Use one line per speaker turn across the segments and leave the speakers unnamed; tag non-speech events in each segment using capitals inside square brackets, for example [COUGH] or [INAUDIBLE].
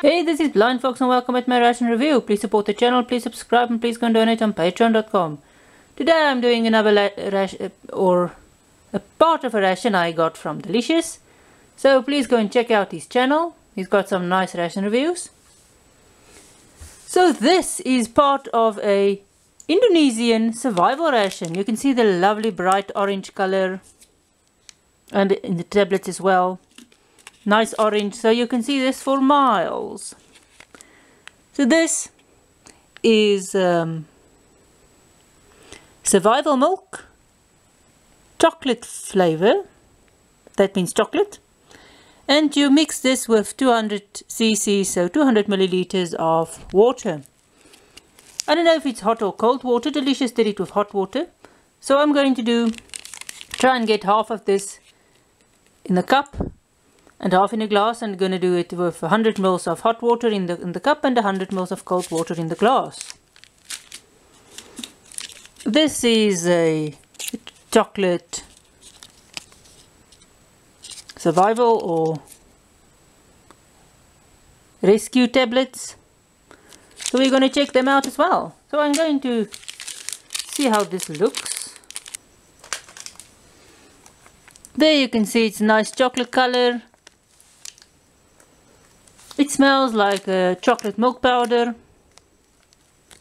Hey, this is Blind Fox and welcome at my ration review. Please support the channel, please subscribe and please go and donate on patreon.com. Today I'm doing another ration, uh, or a part of a ration I got from Delicious. So please go and check out his channel. He's got some nice ration reviews. So this is part of a Indonesian survival ration. You can see the lovely bright orange color and in the tablets as well nice orange. So you can see this for miles. So this is um, survival milk. Chocolate flavor. That means chocolate. And you mix this with 200 cc so 200 milliliters of water. I don't know if it's hot or cold water. Delicious did it with hot water. So I'm going to do try and get half of this in the cup and half in a glass and going to do it with 100 mils of hot water in the in the cup and 100 mils of cold water in the glass. This is a chocolate survival or rescue tablets. So we're going to check them out as well. So I'm going to see how this looks. There you can see it's nice chocolate color smells like uh, chocolate milk powder.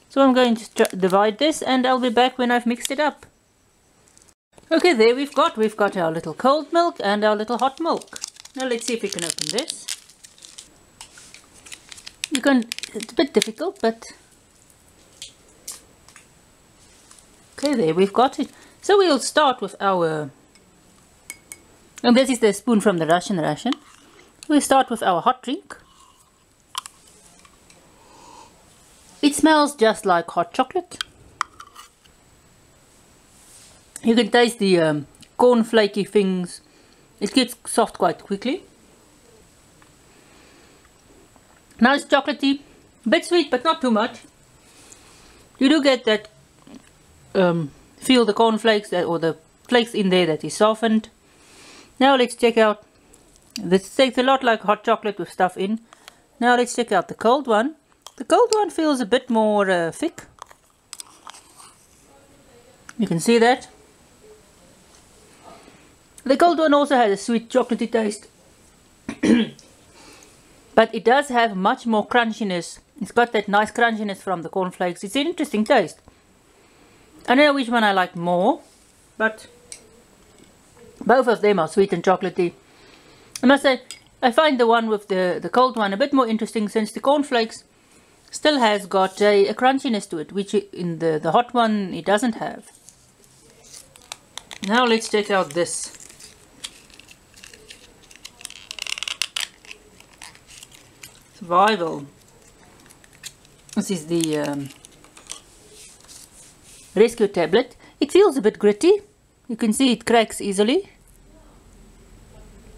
So I'm going to divide this and I'll be back when I've mixed it up. Okay, there we've got, we've got our little cold milk and our little hot milk. Now let's see if we can open this. You can, it's a bit difficult, but... Okay, there we've got it. So we'll start with our... And this is the spoon from the Russian ration. We'll start with our hot drink. It smells just like hot chocolate. You can taste the um, corn flaky things. It gets soft quite quickly. Nice chocolatey, bit sweet but not too much. You do get that, um, feel the cornflakes that, or the flakes in there that is softened. Now let's check out, this tastes a lot like hot chocolate with stuff in. Now let's check out the cold one. The gold one feels a bit more uh, thick. You can see that. The gold one also has a sweet chocolatey taste. [COUGHS] but it does have much more crunchiness. It's got that nice crunchiness from the cornflakes. It's an interesting taste. I don't know which one I like more, but both of them are sweet and chocolatey. I must say, I find the one with the, the cold one a bit more interesting since the cornflakes still has got a, a crunchiness to it, which in the, the hot one it doesn't have. Now let's check out this. Survival. This is the um, rescue tablet. It feels a bit gritty. You can see it cracks easily.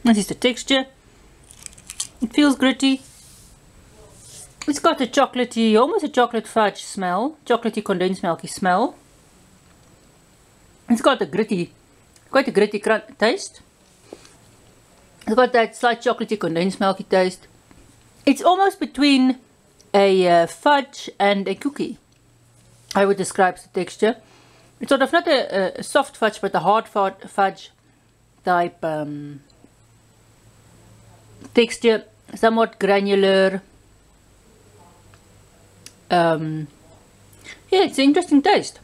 This is the texture. It feels gritty. It's got a chocolatey, almost a chocolate fudge smell, chocolatey condensed milky smell. It's got a gritty, quite a gritty taste. It's got that slight chocolatey condensed milky taste. It's almost between a uh, fudge and a cookie. I would describe the texture. It's sort of not a, a soft fudge, but a hard fudge type um, texture, somewhat granular, um, yeah, it's an interesting taste.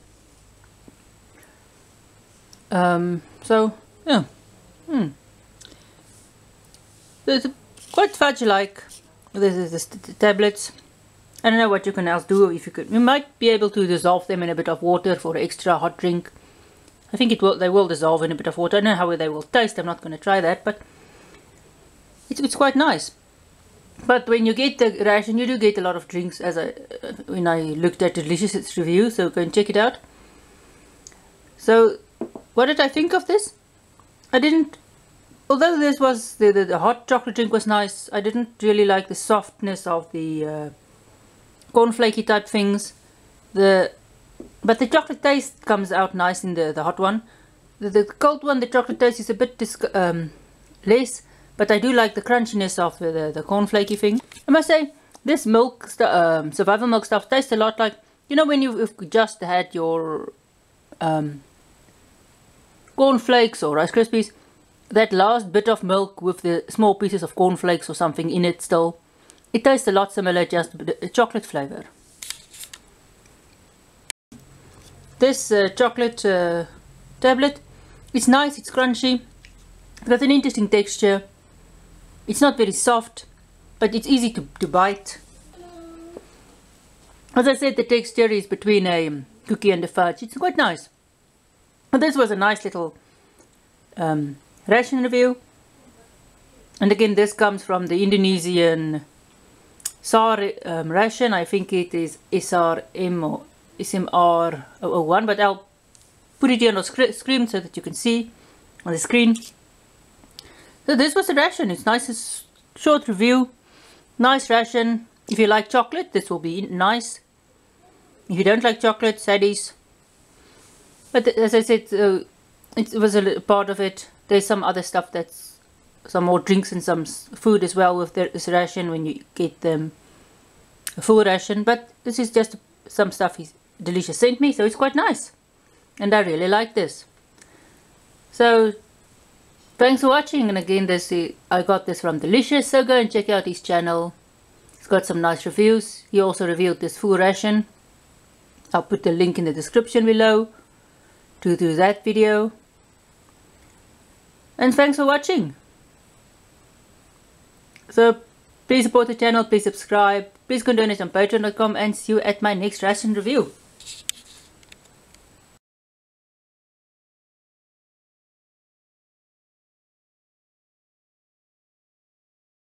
Um, so, yeah. Hmm. It's quite fudge-like. This is the tablets. I don't know what you can else do if you could. You might be able to dissolve them in a bit of water for extra hot drink. I think it will. They will dissolve in a bit of water. I don't know how they will taste. I'm not going to try that, but it's it's quite nice. But when you get the ration, you do get a lot of drinks as I, when I looked at the Delicious review, so go and check it out. So, what did I think of this? I didn't, although this was, the, the, the hot chocolate drink was nice, I didn't really like the softness of the uh, cornflakey type things. The, but the chocolate taste comes out nice in the, the hot one. The, the cold one, the chocolate taste is a bit um, less, but I do like the crunchiness of the, the, cornflakey thing. I must say, this milk, um, survival milk stuff tastes a lot like, you know when you've just had your um, cornflakes or Rice Krispies, that last bit of milk with the small pieces of cornflakes or something in it still, it tastes a lot similar, just chocolate flavor. This uh, chocolate uh, tablet, it's nice, it's crunchy, it's got an interesting texture, it's not very soft, but it's easy to, to bite. As I said, the texture is between a cookie and a fudge. It's quite nice. But this was a nice little um, ration review. And again, this comes from the Indonesian SAR um, ration. I think it is SRM or SMR001, but I'll put it here on the screen so that you can see on the screen. So this was the ration. It's nice, short review. Nice ration. If you like chocolate, this will be nice. If you don't like chocolate, saddies. But as I said, uh, it was a part of it. There's some other stuff that's some more drinks and some food as well with this ration when you get them a full ration. But this is just some stuff he's Delicious sent me, so it's quite nice. And I really like this. So Thanks for watching and again this I got this from Delicious so go and check out his channel. He's got some nice reviews. He also reviewed this full ration. I'll put the link in the description below to do that video. And thanks for watching. So please support the channel, please subscribe, please go donate on patreon.com and see you at my next ration review.